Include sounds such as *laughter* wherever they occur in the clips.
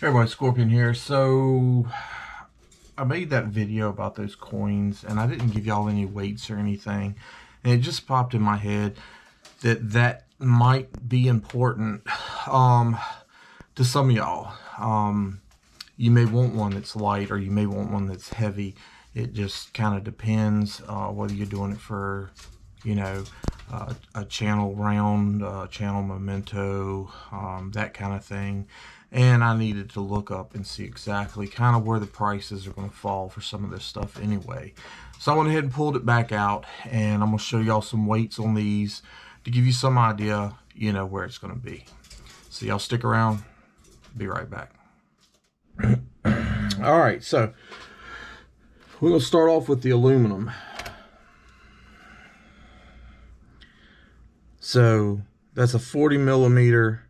Hey everybody, Scorpion here. So, I made that video about those coins, and I didn't give y'all any weights or anything. And it just popped in my head that that might be important um, to some of y'all. Um, you may want one that's light, or you may want one that's heavy. It just kind of depends uh, whether you're doing it for, you know, uh, a channel round, uh, channel memento, um, that kind of thing and I needed to look up and see exactly kind of where the prices are going to fall for some of this stuff anyway. So I went ahead and pulled it back out and I'm going to show y'all some weights on these to give you some idea, you know, where it's going to be. So y'all stick around. Be right back. *clears throat* All right, so we're going to start off with the aluminum. So that's a 40 millimeter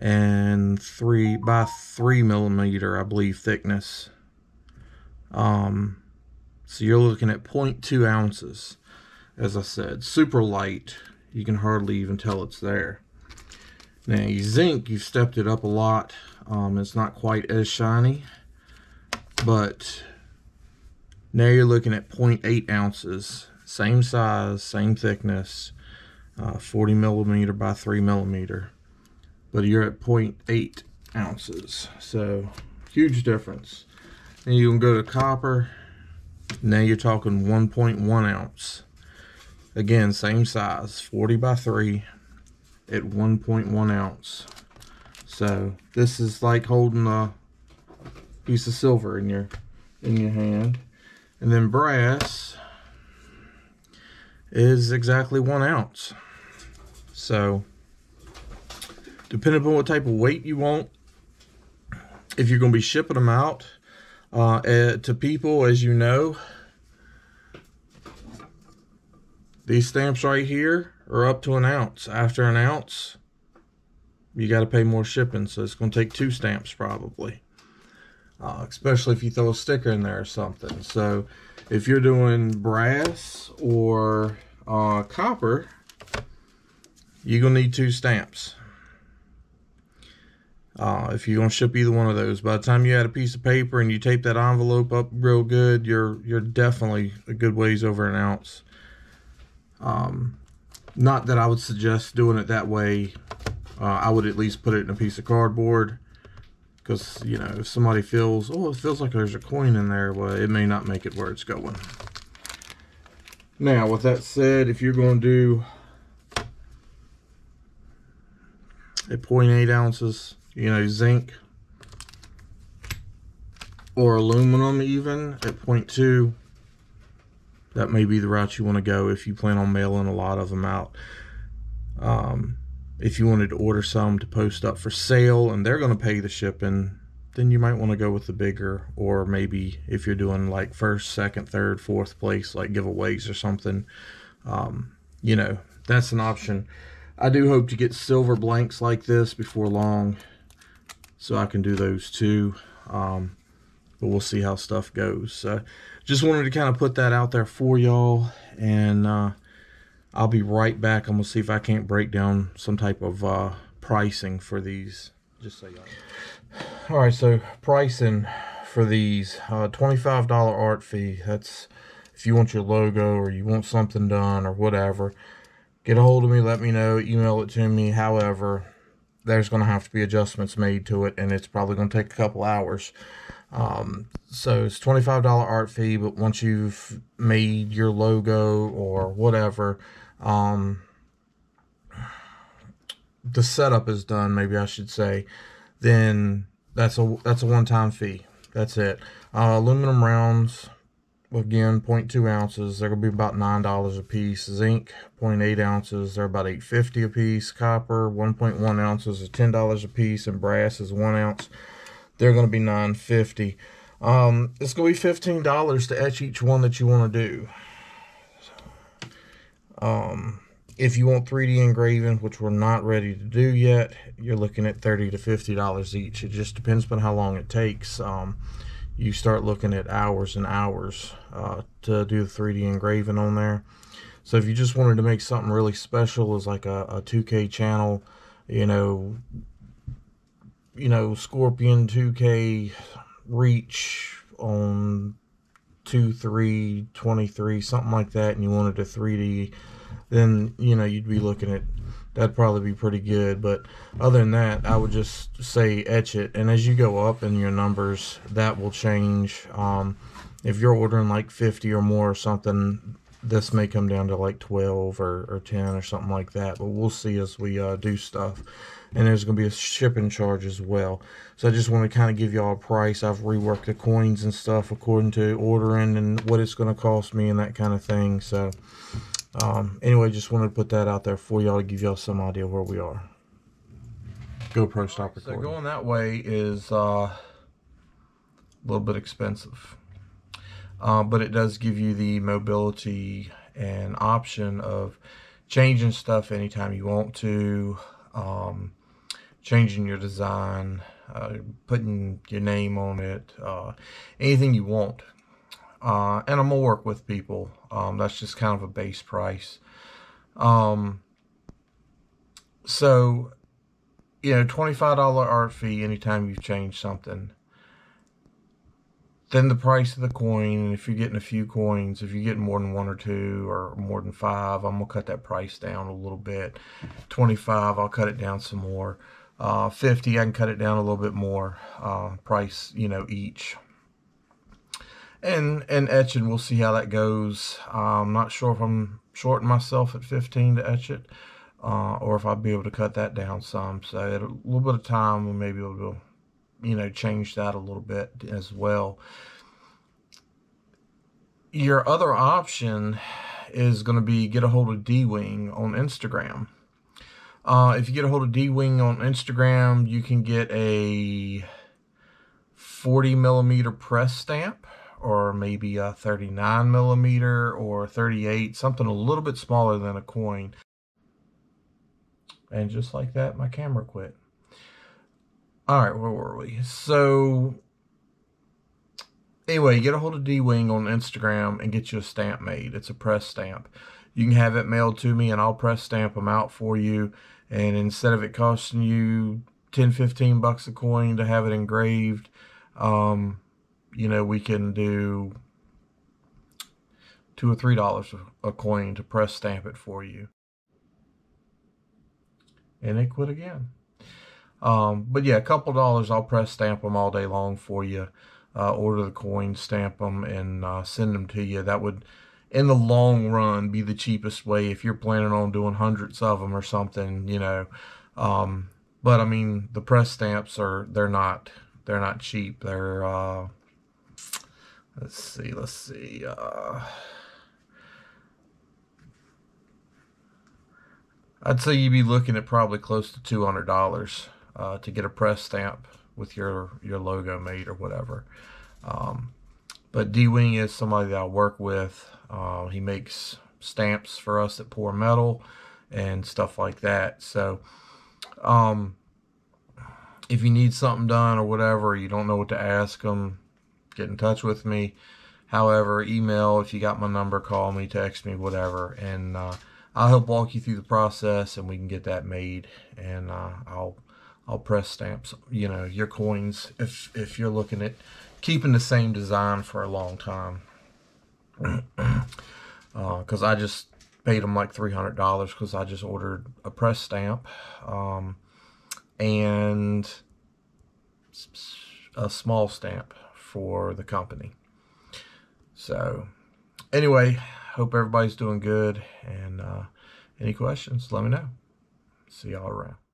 and three by three millimeter, I believe, thickness. Um, so you're looking at 0.2 ounces, as I said, super light. You can hardly even tell it's there. Now, you zinc, you've stepped it up a lot. Um, it's not quite as shiny, but now you're looking at 0.8 ounces, same size, same thickness, uh, 40 millimeter by 3 millimeter but you're at 0.8 ounces. So huge difference. And you can go to copper. Now you're talking 1.1 ounce. Again, same size, 40 by 3 at 1.1 ounce. So this is like holding a piece of silver in your in your hand. And then brass is exactly one ounce. So depending on what type of weight you want. If you're going to be shipping them out uh, uh, to people, as you know, these stamps right here are up to an ounce. After an ounce, you got to pay more shipping, so it's going to take two stamps probably. Uh, especially if you throw a sticker in there or something. So if you're doing brass or uh, copper, you're going to need two stamps. Uh, if you're gonna ship either one of those, by the time you add a piece of paper and you tape that envelope up real good, you're you're definitely a good ways over an ounce. Um, not that I would suggest doing it that way. Uh, I would at least put it in a piece of cardboard because you know if somebody feels oh it feels like there's a coin in there, well it may not make it where it's going. Now with that said, if you're going to do at 0.8 ounces you know, zinc or aluminum even at 0.2, that may be the route you want to go if you plan on mailing a lot of them out. Um, if you wanted to order some to post up for sale and they're going to pay the shipping, then you might want to go with the bigger or maybe if you're doing like first, second, third, fourth place like giveaways or something, um, you know, that's an option. I do hope to get silver blanks like this before long so I can do those too. Um, but we'll see how stuff goes. So just wanted to kind of put that out there for y'all, and uh, I'll be right back. I'm gonna see if I can't break down some type of uh, pricing for these. Just so y'all. All right, so pricing for these uh, $25 art fee. That's if you want your logo or you want something done or whatever. Get a hold of me. Let me know. Email it to me. However, there's going to have to be adjustments made to it, and it's probably going to take a couple hours. Um, so it's $25 art fee, but once you've made your logo or whatever, um, the setup is done, maybe I should say, then that's a that's a one-time fee. That's it. Uh, aluminum rounds, again 0.2 ounces they're gonna be about nine dollars a piece. Zinc 0.8 ounces they're about 850 a piece. Copper 1.1 ounces is ten dollars a piece and brass is one ounce. They're gonna be 950 um, it's gonna be fifteen dollars to etch each one that you want to do. Um, if you want 3d engraving which we're not ready to do yet you're looking at 30 to 50 dollars each. It just depends on how long it takes. Um, you start looking at hours and hours uh, to do the 3D engraving on there. So if you just wanted to make something really special as like a, a 2K channel, you know, you know, Scorpion 2K reach on 2, 3, 23, something like that, and you wanted a 3D, then, you know, you'd be looking at, that'd probably be pretty good. But other than that, I would just say etch it. And as you go up in your numbers, that will change. Um, if you're ordering like 50 or more or something, this may come down to like 12 or, or 10 or something like that. But we'll see as we uh, do stuff and there's going to be a shipping charge as well. So I just want to kind of give y'all a price. I've reworked the coins and stuff according to ordering and what it's going to cost me and that kind of thing. So um, anyway, just wanted to put that out there for y'all to give y'all some idea where we are. GoPro stop recording. So going that way is uh, a little bit expensive. Uh, but it does give you the mobility and option of changing stuff anytime you want to. Um, changing your design, uh, putting your name on it, uh, anything you want. Uh, and I'm gonna work with people. Um, that's just kind of a base price. Um, so, you know, $25 art fee anytime you've changed something. Then the price of the coin, and if you're getting a few coins, if you're getting more than one or two or more than five, I'm gonna cut that price down a little bit. 25, I'll cut it down some more uh, 50 I can cut it down a little bit more uh, price you know each and and etching we'll see how that goes. I'm not sure if I'm shorting myself at 15 to etch it uh, or if I'll be able to cut that down some. So a little bit of time we may be able to you know change that a little bit as well. Your other option is going to be get a hold of D-Wing on Instagram. Uh, if you get a hold of D-Wing on Instagram, you can get a 40 millimeter press stamp or maybe a 39 millimeter or 38, something a little bit smaller than a coin. And just like that, my camera quit. All right, where were we? So, anyway, get a hold of D-Wing on Instagram and get you a stamp made. It's a press stamp you can have it mailed to me and I'll press stamp them out for you. And instead of it costing you 10, 15 bucks a coin to have it engraved, um, you know, we can do two or three dollars a coin to press stamp it for you. And it quit again. Um, but yeah, a couple dollars, I'll press stamp them all day long for you. Uh, order the coins, stamp them, and uh, send them to you. That would in the long run be the cheapest way if you're planning on doing hundreds of them or something, you know. Um, but I mean, the press stamps are they're not they're not cheap. They're uh, let's see, let's see. Uh, I'd say you'd be looking at probably close to two hundred dollars uh, to get a press stamp with your your logo made or whatever. Um, but D Wing is somebody that I work with. Uh, he makes stamps for us at Pour Metal and stuff like that. So, um, if you need something done or whatever, you don't know what to ask them, get in touch with me. However, email if you got my number, call me, text me, whatever, and uh, I'll help walk you through the process, and we can get that made. And uh, I'll I'll press stamps, you know, your coins if if you're looking at keeping the same design for a long time because *clears throat* uh, I just paid them like $300 because I just ordered a press stamp um, and a small stamp for the company. So, anyway, hope everybody's doing good. And uh, any questions, let me know. See y'all around.